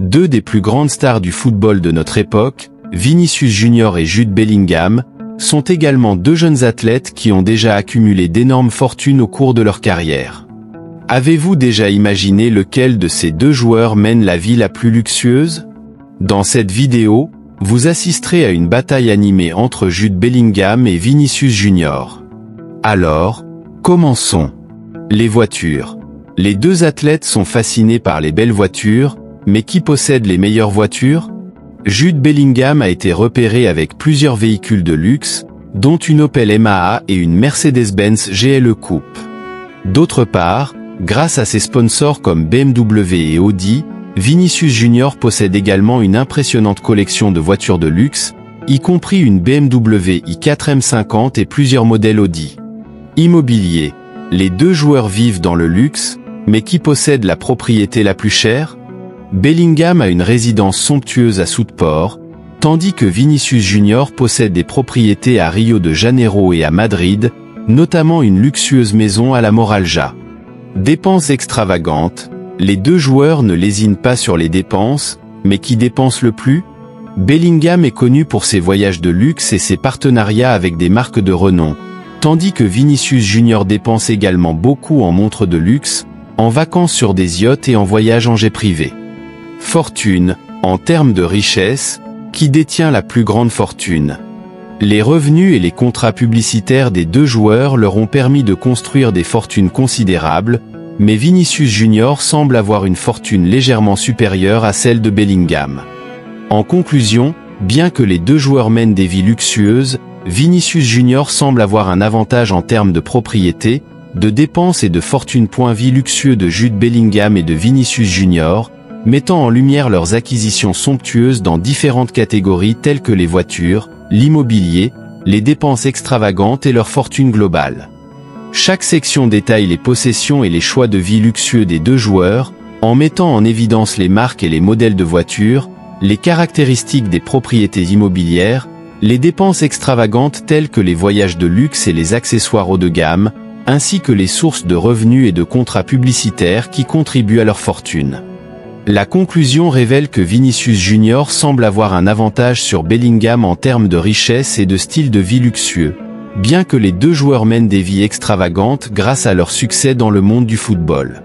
deux des plus grandes stars du football de notre époque, Vinicius Junior et Jude Bellingham, sont également deux jeunes athlètes qui ont déjà accumulé d'énormes fortunes au cours de leur carrière. Avez-vous déjà imaginé lequel de ces deux joueurs mène la vie la plus luxueuse? Dans cette vidéo, vous assisterez à une bataille animée entre Jude Bellingham et Vinicius Junior. Alors, commençons. Les voitures. Les deux athlètes sont fascinés par les belles voitures, mais qui possède les meilleures voitures? Jude Bellingham a été repéré avec plusieurs véhicules de luxe, dont une Opel MAA et une Mercedes-Benz GLE Coupe. D'autre part, grâce à ses sponsors comme BMW et Audi, Vinicius Junior possède également une impressionnante collection de voitures de luxe, y compris une BMW i4 M50 et plusieurs modèles Audi. Immobilier. Les deux joueurs vivent dans le luxe, mais qui possède la propriété la plus chère? Bellingham a une résidence somptueuse à Soutport, tandis que Vinicius Junior possède des propriétés à Rio de Janeiro et à Madrid, notamment une luxueuse maison à la Moralja. Dépenses extravagantes, les deux joueurs ne lésinent pas sur les dépenses, mais qui dépense le plus? Bellingham est connu pour ses voyages de luxe et ses partenariats avec des marques de renom, tandis que Vinicius Junior dépense également beaucoup en montres de luxe, en vacances sur des yachts et en voyages en jet privé. Fortune, en termes de richesse, qui détient la plus grande fortune Les revenus et les contrats publicitaires des deux joueurs leur ont permis de construire des fortunes considérables, mais Vinicius Junior semble avoir une fortune légèrement supérieure à celle de Bellingham. En conclusion, bien que les deux joueurs mènent des vies luxueuses, Vinicius Junior semble avoir un avantage en termes de propriété, de dépenses et de fortune. Vie luxueux de Jude Bellingham et de Vinicius Junior, mettant en lumière leurs acquisitions somptueuses dans différentes catégories telles que les voitures, l'immobilier, les dépenses extravagantes et leur fortune globale. Chaque section détaille les possessions et les choix de vie luxueux des deux joueurs, en mettant en évidence les marques et les modèles de voitures, les caractéristiques des propriétés immobilières, les dépenses extravagantes telles que les voyages de luxe et les accessoires haut de gamme, ainsi que les sources de revenus et de contrats publicitaires qui contribuent à leur fortune. La conclusion révèle que Vinicius Junior semble avoir un avantage sur Bellingham en termes de richesse et de style de vie luxueux, bien que les deux joueurs mènent des vies extravagantes grâce à leur succès dans le monde du football.